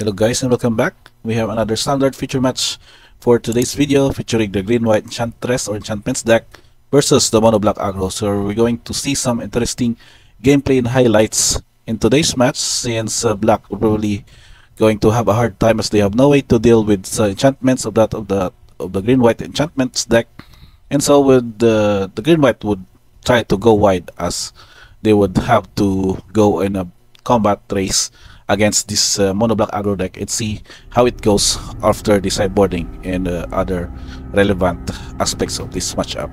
Hello guys and welcome back. We have another standard feature match for today's video featuring the green white enchantress or enchantments deck versus the mono black aggro. So we're going to see some interesting gameplay and highlights in today's match since uh, black probably going to have a hard time as they have no way to deal with uh, enchantments of that of the of the green white enchantments deck. And so with the the green white would try to go wide as they would have to go in a combat race against this uh, mono black aggro deck and see how it goes after the sideboarding and uh, other relevant aspects of this matchup.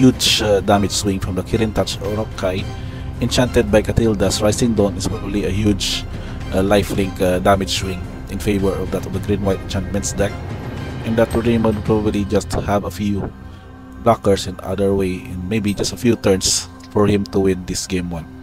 Huge uh, damage swing from the Kirin-Touched Orochi enchanted by Katilda's Rising Dawn is probably a huge uh, lifelink uh, damage swing in favor of that of the green white enchantments deck and that would probably just have a few blockers in other way and maybe just a few turns for him to win this game one.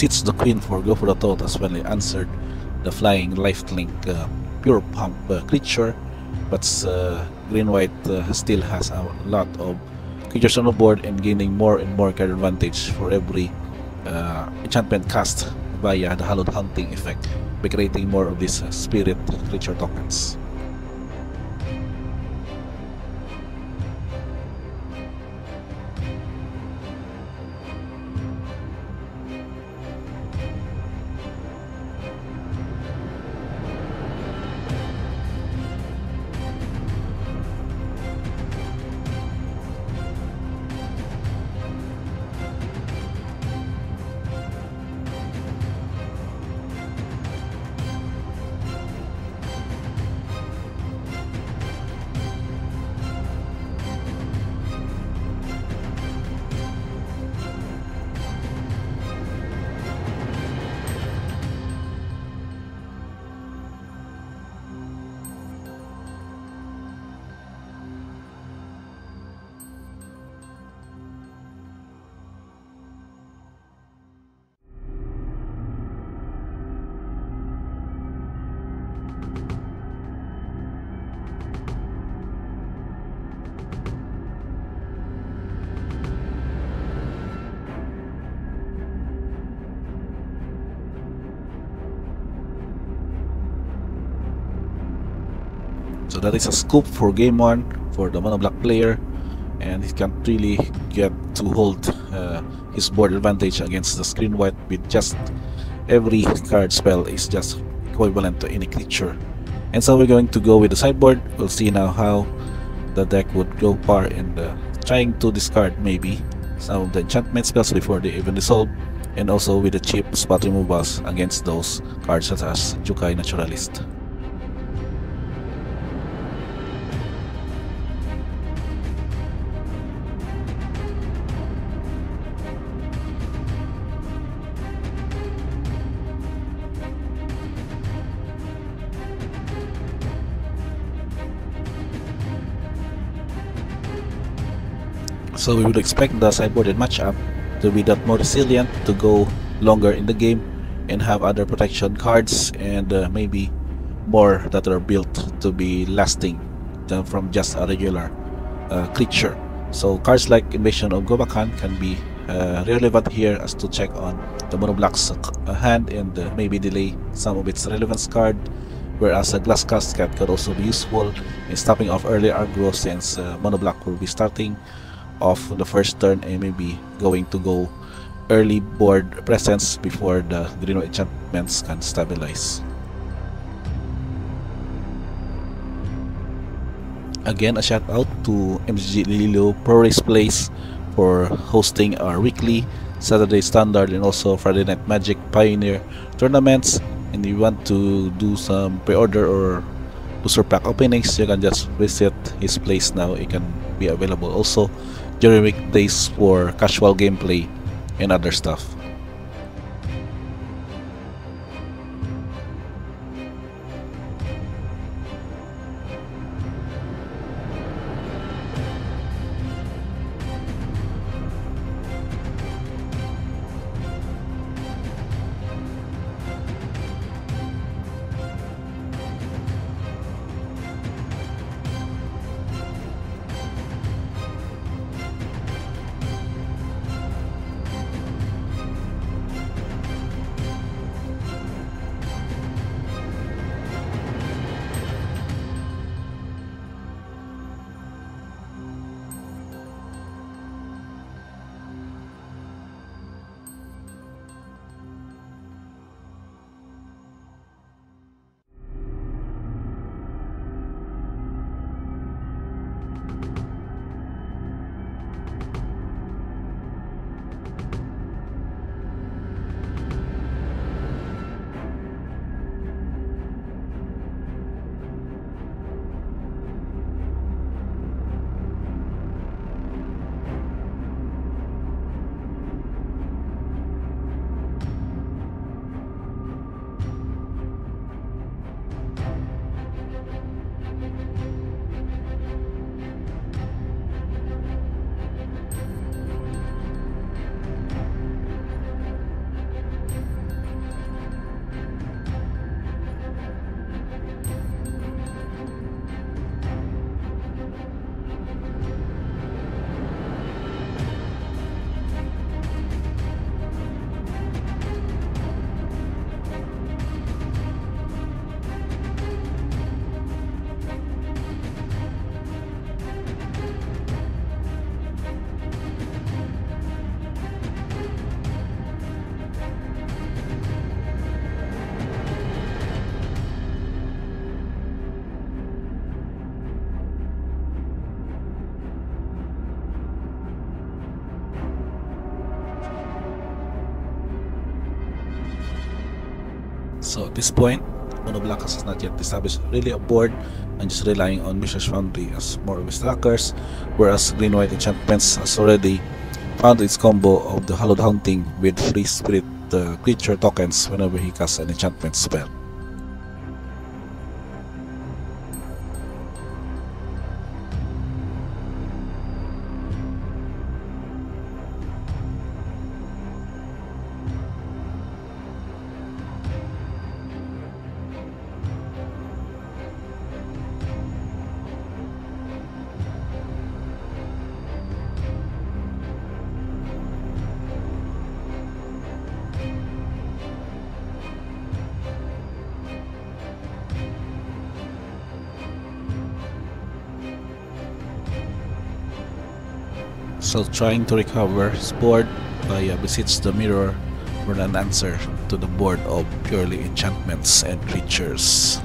Beseech the queen for go for the totas when they answered the flying lifelink uh, pure pump uh, creature but uh, green white uh, still has a lot of creatures on the board and gaining more and more card advantage for every uh, enchantment cast via the Hallowed Haunting effect by creating more of these uh, spirit creature tokens. That is a scoop for game one for the mono black player and he can't really get to hold uh, his board advantage against the screen white with just every card spell is just equivalent to any creature. And so we're going to go with the sideboard. We'll see now how the deck would go far in the trying to discard maybe some of the enchantment spells before they even dissolve and also with the cheap spot removals against those cards such as Jukai Naturalist. So we would expect the sideboarded matchup to be that more resilient, to go longer in the game, and have other protection cards and uh, maybe more that are built to be lasting than from just a regular uh, creature. So cards like Invasion of Gobakhan can be uh, relevant here as to check on the mono black's uh, hand and uh, maybe delay some of its relevance card whereas a glass casket could also be useful in stopping off early aggro since uh, monoblock will be starting off the first turn and maybe going to go early board presence before the green enchantments can stabilize. Again, a shout out to MTG Iloilo Pro Reis Place for hosting our weekly Saturday Standard and also Friday Night Magic Pioneer tournaments. And if you want to do some pre-order or booster pack openings, you can just visit his place now. It can be available also during weekdays for casual gameplay and other stuff. So at this point, Mono Black has not yet established really a board and just relying on Mishra's Foundry as more of his trackers, whereas Green White Enchantments has already found its combo of the Hallowed Haunting with Free Spirit uh, creature tokens whenever he casts an enchantment spell. So trying to recover board, Gaia visits the mirror for an answer to the board of purely enchantments and creatures.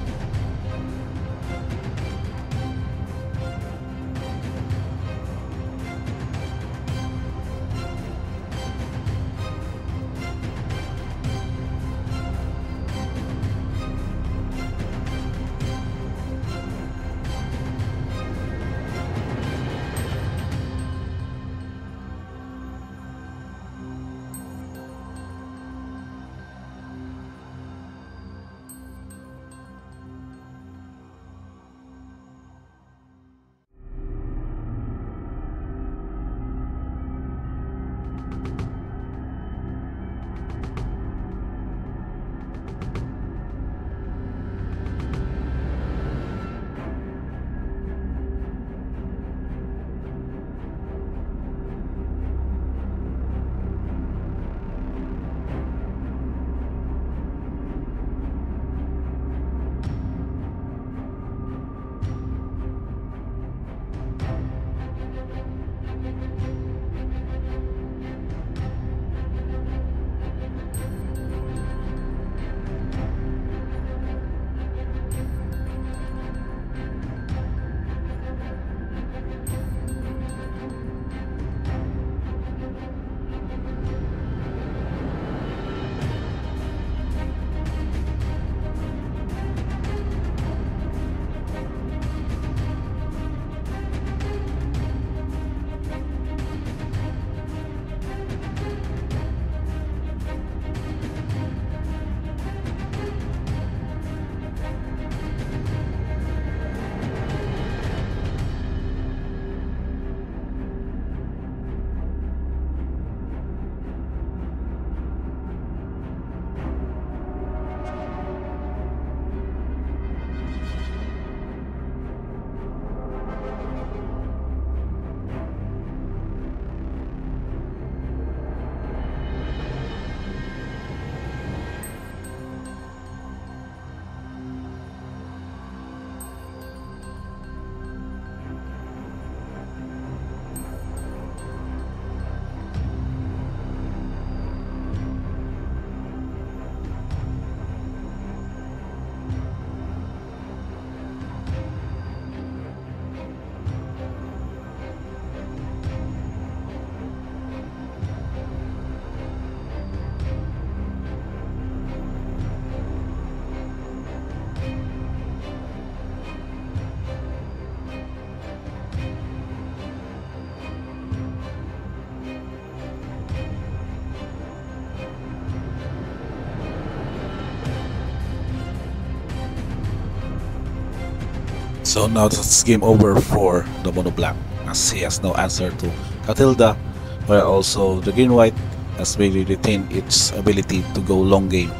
So now it's game over for the Mono Black as he has no answer to Katilda, while also the Green White has really retained its ability to go long game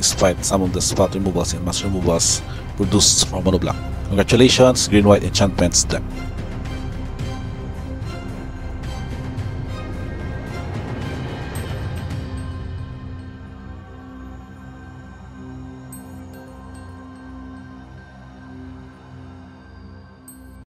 despite some of the spot removals and mass removals produced from Mono Black. Congratulations, Green White Enchantments deck.